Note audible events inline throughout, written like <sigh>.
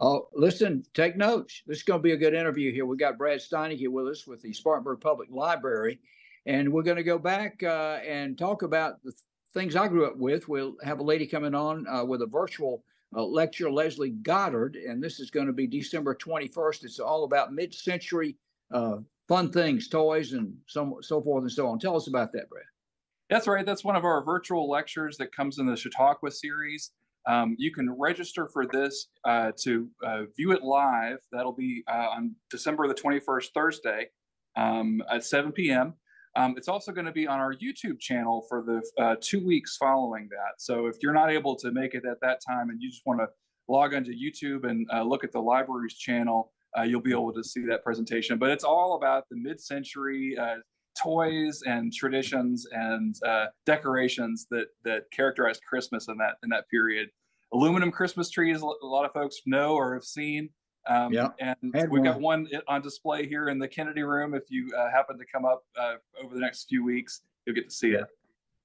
Oh, listen, take notes. This is going to be a good interview here. We've got Brad Steinecke with us with the Spartanburg Public Library, and we're going to go back uh, and talk about the things I grew up with. We'll have a lady coming on uh, with a virtual uh, lecture, Leslie Goddard, and this is going to be December 21st. It's all about mid-century uh, fun things, toys, and so, so forth and so on. Tell us about that, Brad. That's right. That's one of our virtual lectures that comes in the Chautauqua series. Um, you can register for this uh, to uh, view it live. That'll be uh, on December the 21st, Thursday um, at 7 p.m. Um, it's also going to be on our YouTube channel for the uh, two weeks following that. So if you're not able to make it at that time and you just want to log onto YouTube and uh, look at the library's channel, uh, you'll be able to see that presentation. But it's all about the mid-century toys and traditions and uh, decorations that that characterized Christmas in that in that period. Aluminum Christmas trees, a lot of folks know or have seen. Um, yeah, and we've one. got one on display here in the Kennedy Room. If you uh, happen to come up uh, over the next few weeks, you'll get to see yeah. it.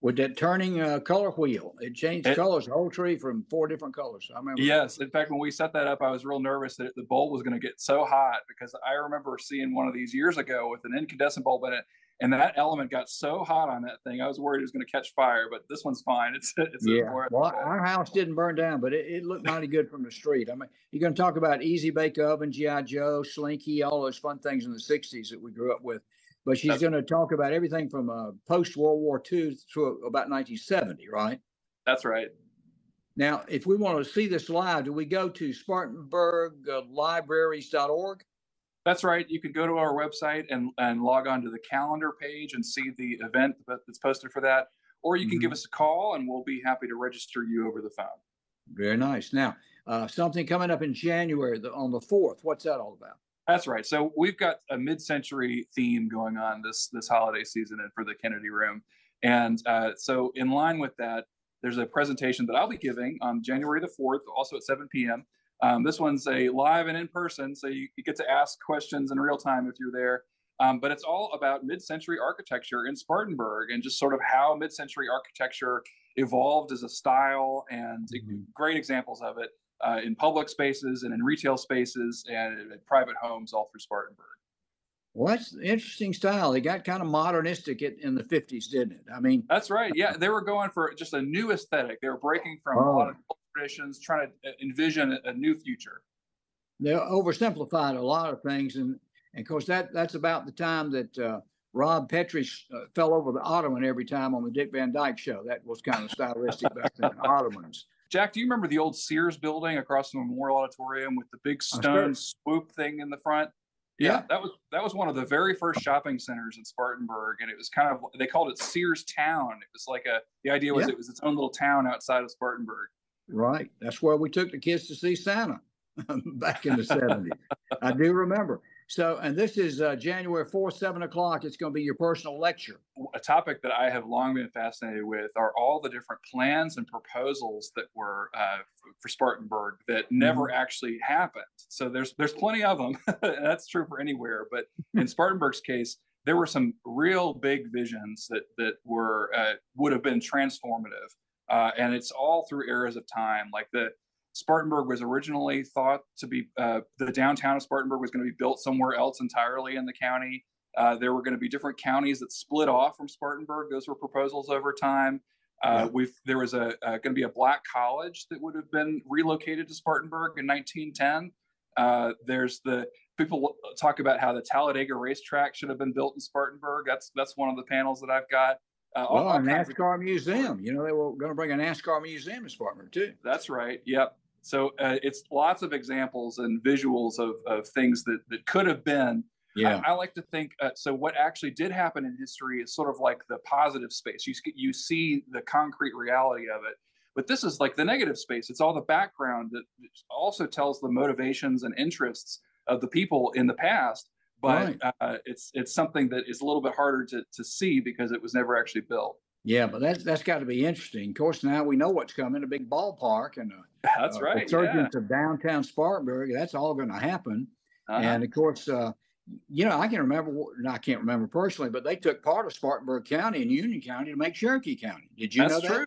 With that turning uh, color wheel, it changed it, colors, the whole tree from four different colors. I remember. Yes, in fact, when we set that up, I was real nervous that the bulb was going to get so hot because I remember seeing one of these years ago with an incandescent bulb in it, and that element got so hot on that thing, I was worried it was going to catch fire. But this one's fine. It's it's yeah. well, our house didn't burn down, but it, it looked mighty good from the street. I mean, you're going to talk about Easy Bake Oven, GI Joe, Slinky, all those fun things in the '60s that we grew up with. But she's going to talk about everything from uh, post World War II to about 1970, right? That's right. Now, if we want to see this live, do we go to SpartanburgLibraries.org? That's right. You can go to our website and, and log on to the calendar page and see the event that's posted for that. Or you can mm-hmm. give us a call and we'll be happy to register you over the phone. Very nice. Now, uh, something coming up in January the, on the 4th. What's that all about? That's right. So we've got a mid-century theme going on this this holiday season and for the Kennedy Room, and uh, so in line with that, there's a presentation that I'll be giving on January the fourth, also at 7 p.m. Um, this one's a live and in person, so you, you, get to ask questions in real time if you're there. Um, but it's all about mid-century architecture in Spartanburg and just sort of how mid-century architecture evolved as a style and mm-hmm. great examples of it uh, in public spaces and in retail spaces and in private homes all through Spartanburg. Well, that's interesting style. They got kind of modernistic in the 50s, didn't it? I mean, that's right. Yeah, they were going for just a new aesthetic. They were breaking from oh. a lot of traditions, trying to uh, envision a, new future. They oversimplified a lot of things, and, and of course that that's about the time that uh, Rob Petrie uh, fell over the ottoman every time on the Dick Van Dyke show. That was kind of stylistic back then, <laughs> ottomans. Jack, do you remember the old Sears building across the Memorial Auditorium with the big oh, stone swoop thing in the front? Yeah, yeah, that was that was one of the very first shopping centers in Spartanburg, and it was kind of they called it Sears Town. It was like a the idea was yeah. it was its own little town outside of Spartanburg. Right. That's where we took the kids to see Santa <laughs> back in the 70s. I do remember. So, and this is uh, January 4th, 7 o'clock. It's going to be your personal lecture. A topic that I have long been fascinated with are all the different plans and proposals that were uh, for Spartanburg that never mm-hmm. actually happened. So there's there's plenty of them. <laughs> That's true for anywhere, but in Spartanburg's case, there were some real big visions that that were uh, would have been transformative. Uh, and it's all through eras of time. Like the Spartanburg was originally thought to be uh, the downtown of Spartanburg was going to be built somewhere else entirely in the county. Uh, there were going to be different counties that split off from Spartanburg. Those were proposals over time. Uh, we've there was a, a going to be a black college that would have been relocated to Spartanburg in 1910. Uh, there's the people talk about how the Talladega racetrack should have been built in Spartanburg. That's that's one of the panels that I've got. Uh, well, a NASCAR museum. You know, they were going to bring a NASCAR museum to Spartanburg too. That's right. Yep. So uh, it's lots of examples and visuals of, of things that, that could have been. Yeah. I, I like to think uh, so. What actually did happen in history is sort of like the positive space. You you see the concrete reality of it, but this is like the negative space. It's all the background that also tells the motivations and interests of the people in the past but right. uh, it's it's something that is a little bit harder to, to see because it was never actually built. Yeah, but that's that's got to be interesting. Of course, now we know what's coming—a big ballpark and a, that's right. Resurgence yeah. of downtown Spartanburg. That's all going to happen. Uh-huh. And of course, uh, you know, I can remember. I can't remember personally, but they took part of Spartanburg County and Union County to make Cherokee County. Did you that's know that? True.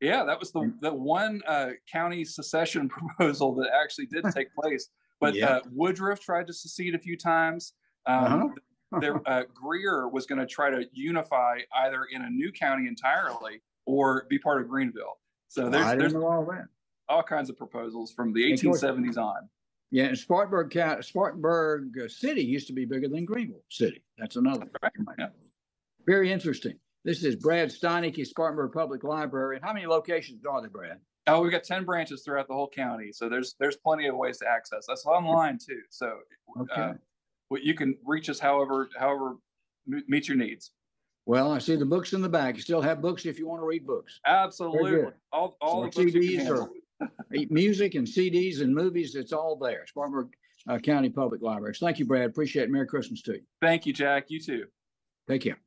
Yeah, that was the, the one uh, county secession <laughs> proposal that actually did <laughs> take place. But Yeah. uh, Woodruff tried to secede a few times. Uh-huh. Um, there, <laughs> uh, Greer was going to try to unify either in a new county entirely or be part of Greenville. So there's didn't there's all that. All kinds of proposals from the 1870s on. Yeah, and Spartanburg County, Spartanburg uh, City used to be bigger than Greenville City. That's another. Right, yeah. Very interesting. This is Brad Steinecke, Spartanburg Public Library. And how many locations are there, Brad? Oh, we've got 10 branches throughout the whole county. So there's there's plenty of ways to access. That's online too. So Okay. uh, you can reach us however however meet your needs. Well, I see the books in the back. You still have books if you want to read books. Absolutely. All all So the books you can CDs handle. or music and CDs and movies, it's all there. Spartanburg uh, County Public Libraries. Thank you, Brad. Appreciate it. Merry Christmas to you. Thank you, Jack. You too. Take care.